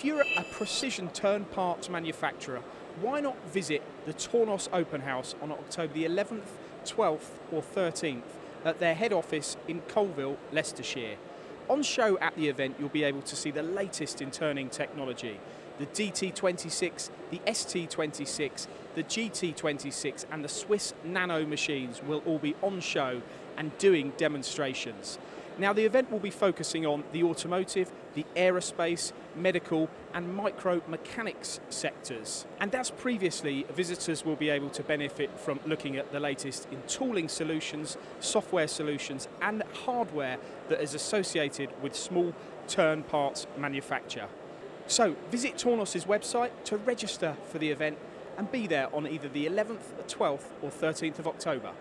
If you're a precision turn parts manufacturer, why not visit the Tornos Open House on October the 11th, 12th, or 13th at their head office in Coalville, Leicestershire? On show at the event, you'll be able to see the latest in turning technology the DT26, the ST26, the GT26, and the Swiss Nano machines will all be on show and doing demonstrations. Now, the event will be focusing on the automotive, the aerospace, medical, and micro mechanics sectors. And as previously, visitors will be able to benefit from looking at the latest in tooling solutions, software solutions, and hardware that is associated with small turn parts manufacture. So visit Tornos' website to register for the event and be there on either the 11th, 12th, or 13th of October.